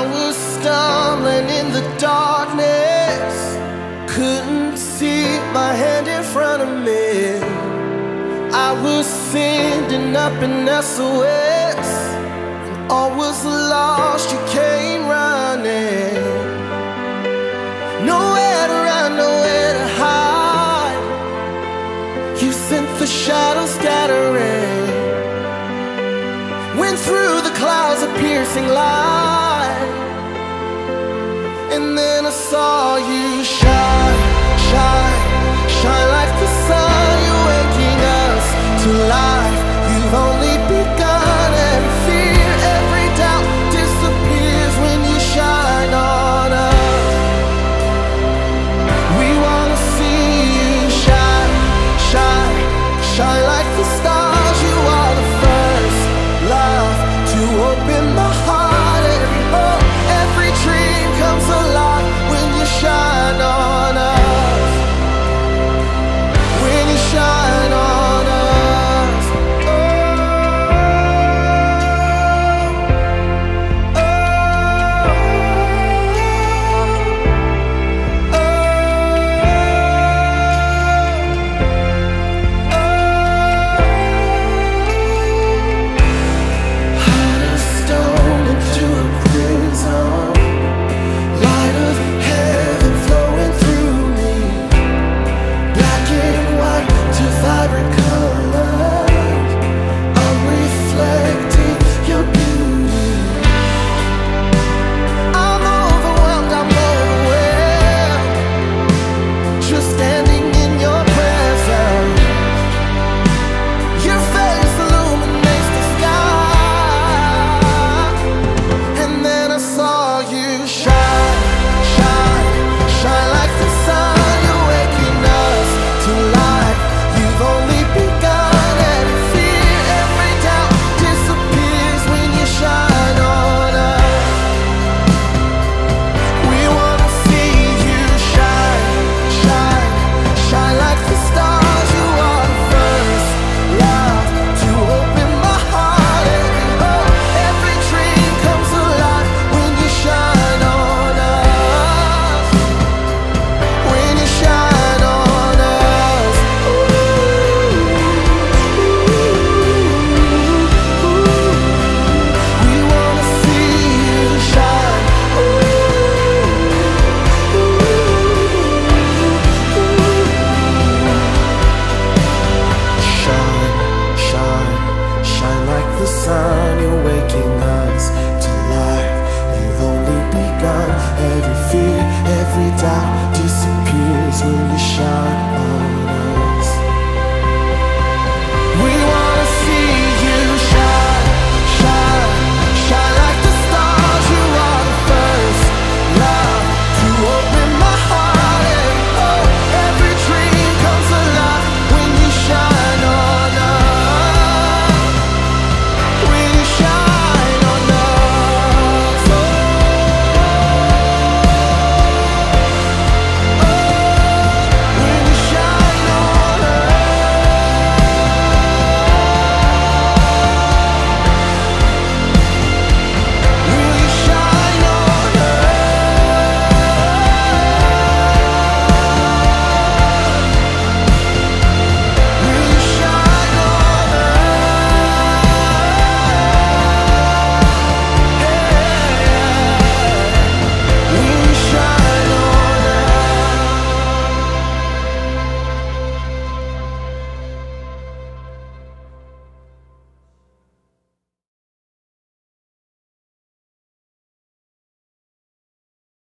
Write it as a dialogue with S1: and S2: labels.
S1: I was stumbling in the darkness, couldn't see my hand in front of me. I was sending up in SOS, and all was lost. You came running, nowhere to run, nowhere to hide. You sent the shadows scattering, went through the clouds of piercing light. life. You've only